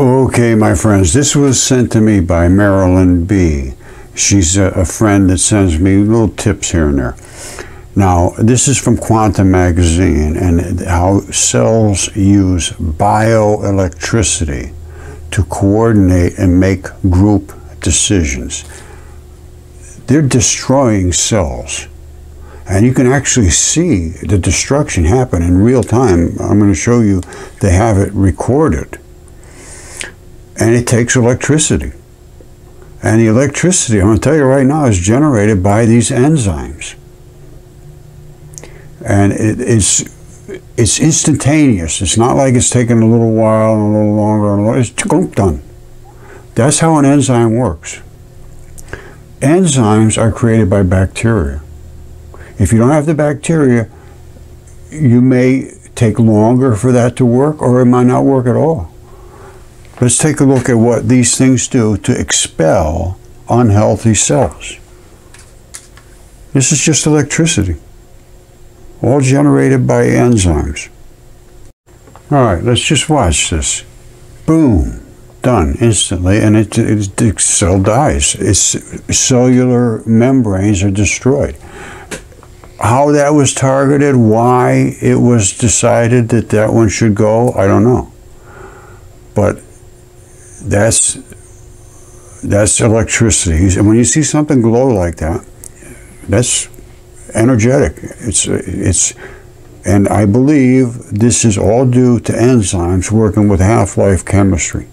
Okay, my friends, this was sent to me by Marilyn B. She's a, a, friend that sends me little tips here and there. Now, this is from Quantum Magazine and how cells use bioelectricity to coordinate and make group decisions. They're destroying cells. And you can actually see the destruction happen in real time. I'm going to show you, they have it recorded and it takes electricity. And the electricity, I'm going to tell you right now, is generated by these enzymes. And it, it's it's instantaneous. It's not like it's taking a little while and a little longer and a little, it's done. That's how an enzyme works. Enzymes are created by bacteria. If you don't have the bacteria, you may take longer for that to work or it might not work at all. Let's take a look at what these things do to expel unhealthy cells. This is just electricity, all generated by enzymes. All right, let's just watch this. Boom, done instantly, and it, it, the cell dies. Its cellular membranes are destroyed. How that was targeted, why it was decided that that one should go, I don't know. But that's that's electricity. And when you see something glow like that, that's energetic. It's it's and I believe this is all due to enzymes working with half-life chemistry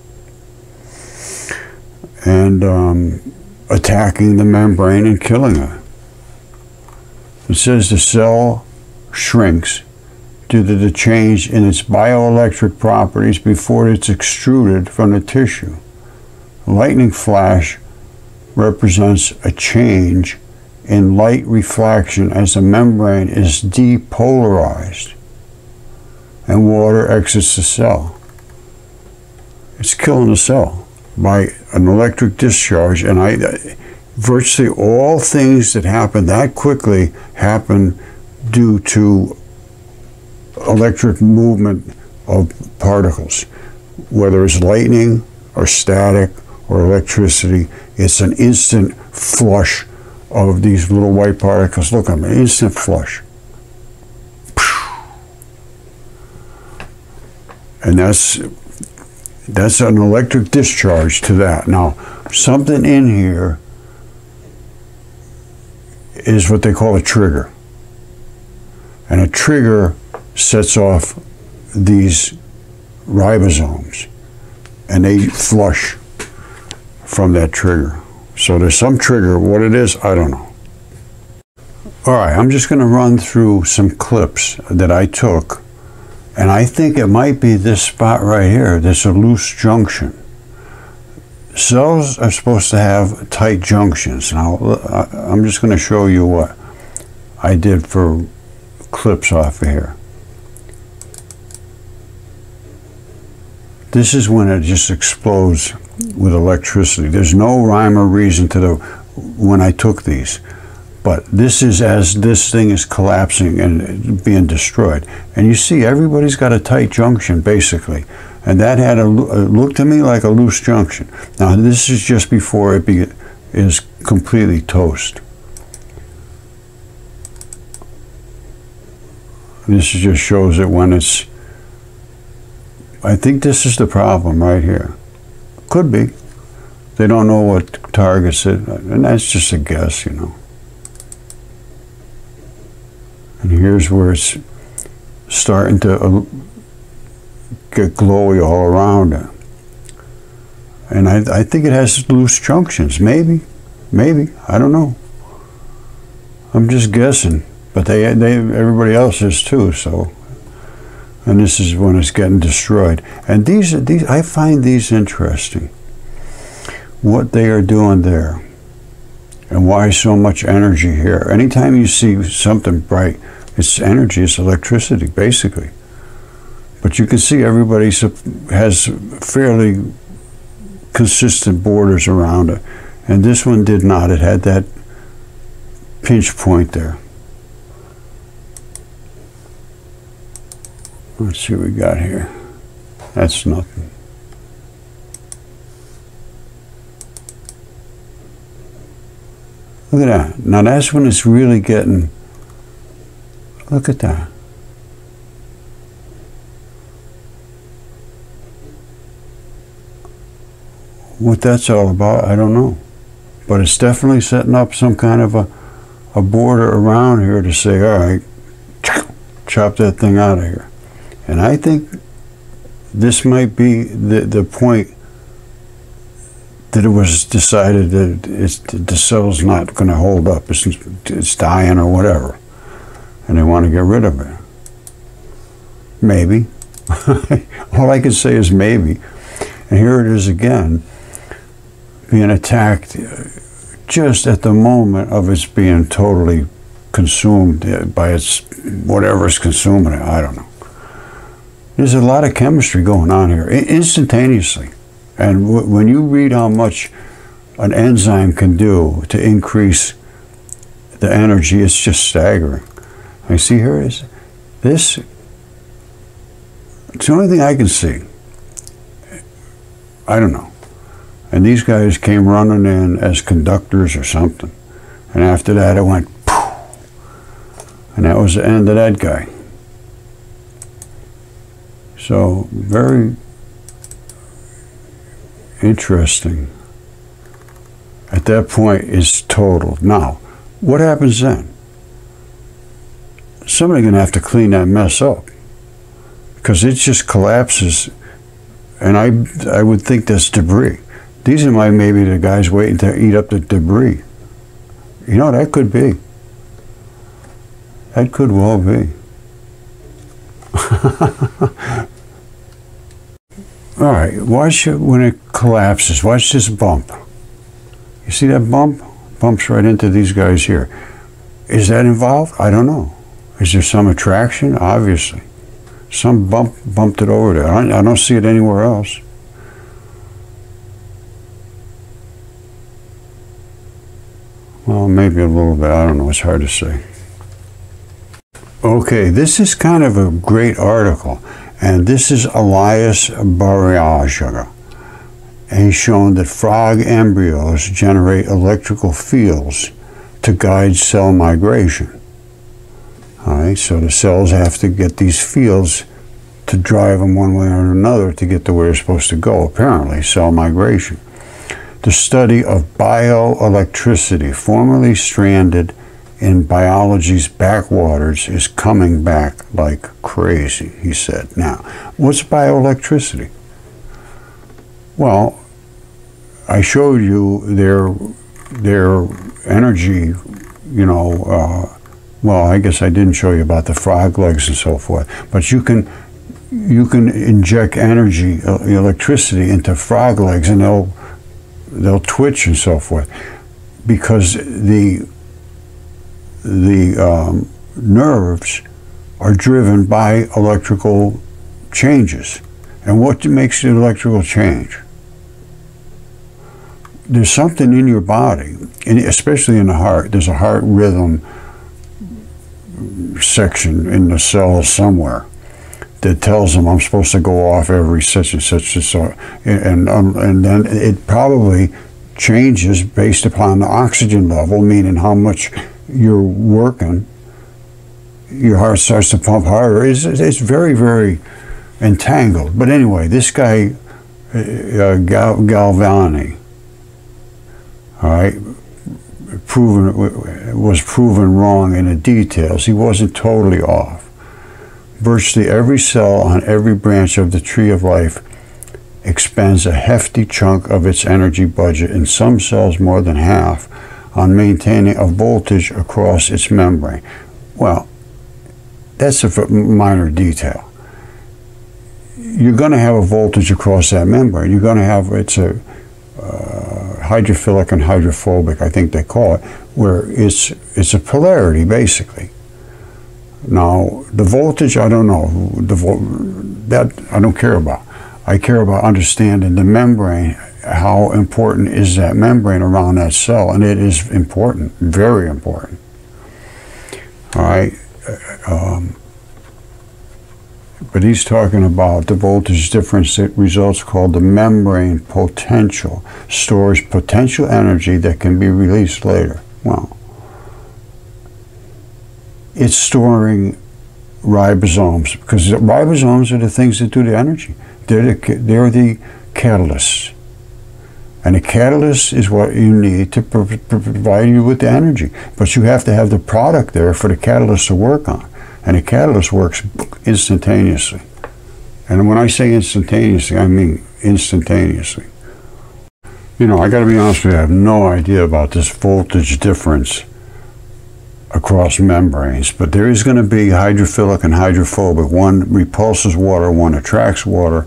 and um, attacking the membrane and killing it. It says the cell shrinks due to the change in its bioelectric properties before it's extruded from the tissue. Lightning flash represents a change in light reflection as the membrane is depolarized and water exits the cell. It's killing the cell by an electric discharge and I virtually all things that happen that quickly happen due to electric movement of particles, whether it's lightning or static or electricity. It's an instant flush of these little white particles. Look, I'm an instant flush. And that's that's an electric discharge to that. Now, something in here is what they call a trigger. And a trigger sets off these ribosomes and they flush from that trigger. So there's some trigger. What it is, I don't know. All right, I'm just going to run through some clips that I took, and I think it might be this spot right here. There's a loose junction. Cells are supposed to have tight junctions. Now, I'm just going to show you what I did for clips off of here. This is when it just explodes with electricity. There's no rhyme or reason to the when I took these. But this is as this thing is collapsing and being destroyed. And you see, everybody's got a tight junction, basically. And that had a, look to me like a loose junction. Now, this is just before it be, is completely toast. This just shows it when it's I think this is the problem right here. Could be. They don't know what targets it, and that's just a guess, you know. And here's where it's starting to uh, get glowy all around it. And I, I think it has loose junctions, maybe, maybe, I don't know. I'm just guessing, but they, they everybody else is too, so and this is when it's getting destroyed. And these, these, I find these interesting. What they are doing there, and why so much energy here. Anytime you see something bright, it's energy, it's electricity, basically. But you can see everybody has fairly consistent borders around it, and this one did not. It had that pinch point there. Let's see what we got here. That's nothing. Look at that. Now that's when it's really getting, look at that. What that's all about, I don't know. But it's definitely setting up some kind of a, a border around here to say, all right, chop that thing out of here. And I think this might be the, the point that it was decided that it's, the cell's not going to hold up. It's, it's dying or whatever. And they want to get rid of it. Maybe. All I can say is maybe. And here it is again being attacked just at the moment of its being totally consumed by its whatever is consuming it. I don't know. There's a lot of chemistry going on here instantaneously. And when you read how much an enzyme can do to increase the energy, it's just staggering. I see here is this. It's the only thing I can see. I don't know. And these guys came running in as conductors or something. And after that, it went poof. And that was the end of that guy. So, very interesting. At that point, it's total. Now, what happens then? Somebody's going to have to clean that mess up because it just collapses. And I, I would think that's debris. These are my maybe the guys waiting to eat up the debris. You know, that could be. That could well be. All right, watch it when it collapses. Watch this bump. You see that bump? Bumps right into these guys here. Is that involved? I don't know. Is there some attraction? Obviously. Some bump bumped it over there. I, I don't see it anywhere else. Well, maybe a little bit. I don't know. It's hard to say. Okay, this is kind of a great article, and this is Elias. And he's shown that frog embryos generate electrical fields to guide cell migration. All right, so the cells have to get these fields to drive them one way or another to get to where they're supposed to go, apparently, cell migration the study of bioelectricity, formerly stranded in biology's backwaters, is coming back like crazy, he said. Now, what's bioelectricity? Well, I showed you their their energy, you know. Uh, well, I guess I didn't show you about the frog legs and so forth, but you can you can inject energy, uh, electricity into frog legs, and they'll they'll twitch and so forth because the the um, nerves are driven by electrical changes. And what makes the electrical change? There's something in your body, and especially in the heart. There's a heart rhythm section in the cells somewhere that tells them I'm supposed to go off every such and such and so, and um, and then it probably changes based upon the oxygen level, meaning how much you're working. Your heart starts to pump harder. It's, it's very very entangled. But anyway, this guy uh, Gal- Galvani, all right, proven was proven wrong in the details. He wasn't totally off virtually every cell on every branch of the tree of life expends a hefty chunk of its energy budget, in some cells more than half, on maintaining a voltage across its membrane. Well, that's a minor detail. You're going to have a voltage across that membrane. You're going to have, it's a uh, hydrophilic and hydrophobic, I think they call it, where it's, it's a polarity basically. Now, the voltage, I don't know. The that I don't care about. I care about understanding the membrane. How important is that membrane around that cell? And it is important, very important. All right. Um, but he's talking about the voltage difference that results called the membrane potential, stores potential energy that can be released later. Well, it's storing ribosomes because ribosomes are the things that do the energy. They're the, they're the catalysts. And a catalyst is what you need to provide you with the energy. But you have to have the product there for the catalyst to work on. And a catalyst works instantaneously. And when I say instantaneously, I mean instantaneously. You know, I got to be honest with you, I have no idea about this voltage difference across membranes, but there is going to be hydrophilic and hydrophobic. One repulses water, one attracts water.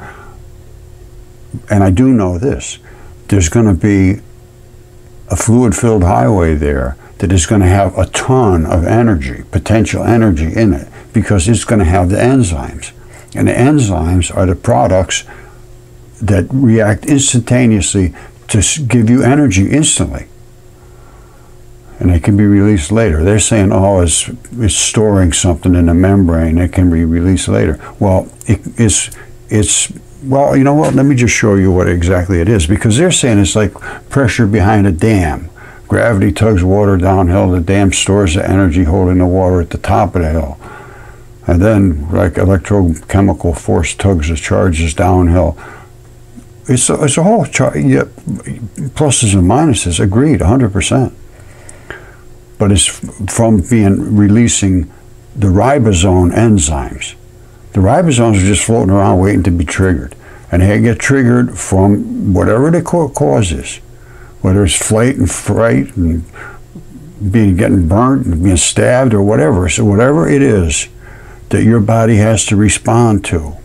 And I do know this there's going to be a fluid filled highway there that is going to have a ton of energy, potential energy in it, because it's going to have the enzymes. And the enzymes are the products that react instantaneously to give you energy instantly. And it can be released later. They're saying, oh, it's, it's storing something in the membrane. It can be released later. Well, it, it's, it's well, you know what? Let me just show you what exactly it is because they're saying it's like pressure behind a dam. Gravity tugs water downhill. The dam stores the energy holding the water at the top of the hill. And then, like electrochemical force tugs the charges downhill. It's a, it's a whole chart. Yeah, pluses and minuses. Agreed, 100%. But it's from being releasing the ribosome enzymes. The ribosomes are just floating around waiting to be triggered. And they get triggered from whatever the cause is, whether it's flight and fright and being getting burnt and being stabbed or whatever. So whatever it is that your body has to respond to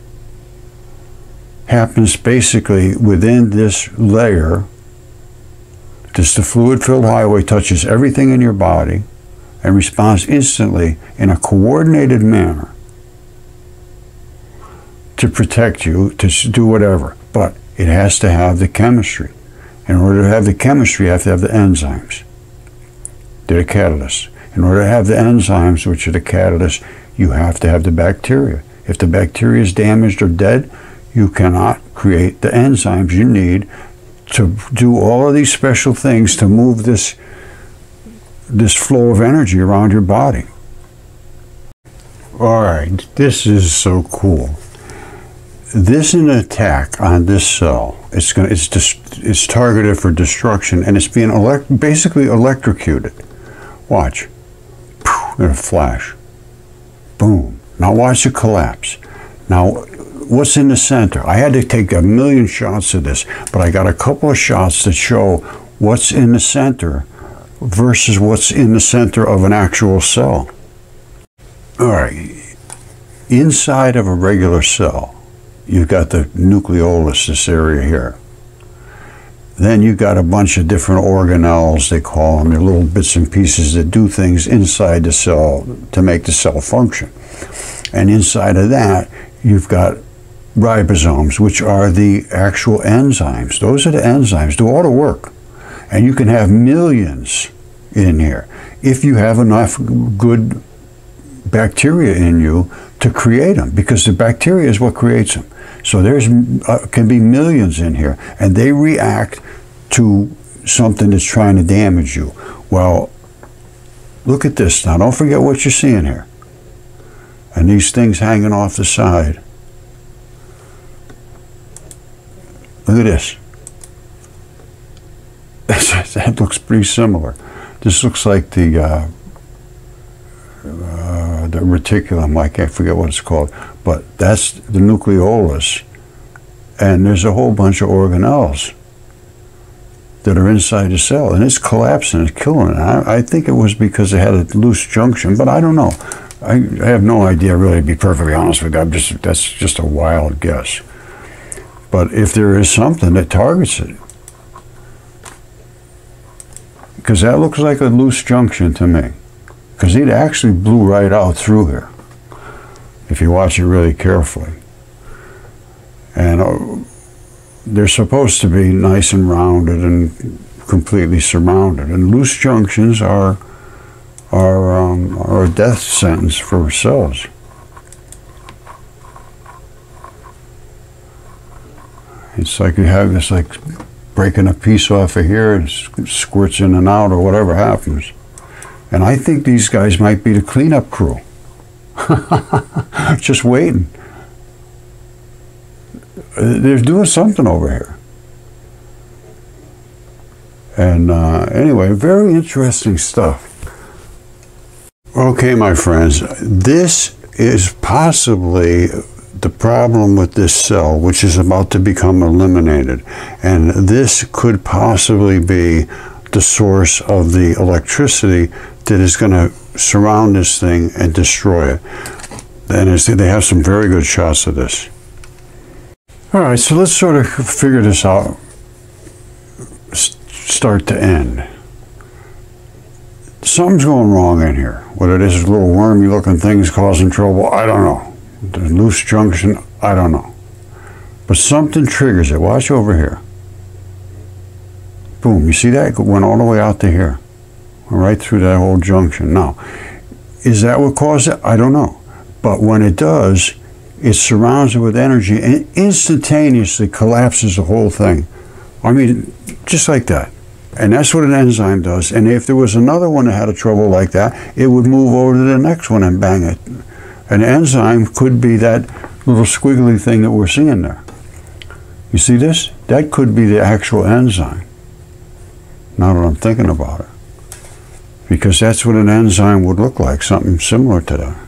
happens basically within this layer. This the fluid-filled highway touches everything in your body and responds instantly in a coordinated manner to protect you, to do whatever. But it has to have the chemistry. In order to have the chemistry, you have to have the enzymes. They're the catalysts. In order to have the enzymes, which are the catalysts, you have to have the bacteria. If the bacteria is damaged or dead, you cannot create the enzymes you need to do all of these special things to move this this flow of energy around your body. All right, this is so cool this is an attack on this cell. It's going it's it's targeted for destruction and it's being elect, basically electrocuted. Watch. In a flash. Boom. Now watch it collapse. Now what's in the center? I had to take a million shots of this, but I got a couple of shots that show what's in the center versus what's in the center of an actual cell. All right. Inside of a regular cell, you've got the nucleolus, this area here. Then you've got a bunch of different organelles, they call them. They're little bits and pieces that do things inside the cell to make the cell function. And inside of that, you've got ribosomes, which are the actual enzymes. Those are the enzymes, do all the work. And you can have millions in here if you have enough good bacteria in you to create them, because the bacteria is what creates them. So there's uh, can be millions in here, and they react to something that's trying to damage you. Well, look at this now. Don't forget what you're seeing here. And these things hanging off the side. Look at this. that looks pretty similar. This looks like the uh, the reticulum. I can't forget what it's called. But that's the nucleolus. And there's a whole bunch of organelles that are inside the cell. And it's collapsing, it's killing it. I, I think it was because it had a loose junction, but I don't know. I, I have no idea, really, to be perfectly honest with you. I'm just, that's just a wild guess. But if there is something that targets it, because that looks like a loose junction to me, because it actually blew right out through here if you watch it really carefully. And uh, they're supposed to be nice and rounded and completely surmounted. And loose junctions are are um, are a death sentence for cells. It's like you have this like breaking a piece off of here and squirts in and out or whatever happens. And I think these guys might be the cleanup crew. Just waiting. They're doing something over here. And uh, anyway, very interesting stuff. Okay, my friends, this is possibly the problem with this cell, which is about to become eliminated. And this could possibly be the source of the electricity that is going to surround this thing and destroy it. And they have some very good shots of this. All right, so let's sort of figure this out start to end. Something's going wrong in here. Whether this is little wormy looking things causing trouble, I don't know. The loose junction, I don't know. But something triggers it. Watch over here. Boom, you see that? It went all the way out to here. Right through that whole junction. Now, is that what caused it? I don't know. But when it does, it surrounds it with energy and instantaneously collapses the whole thing. I mean, just like that. And that's what an enzyme does. And if there was another one that had a trouble like that, it would move over to the next one and bang it. An enzyme could be that little squiggly thing that we're seeing there. You see this? That could be the actual enzyme. Now that I'm thinking about it. Because that's what an enzyme would look like, something similar to that.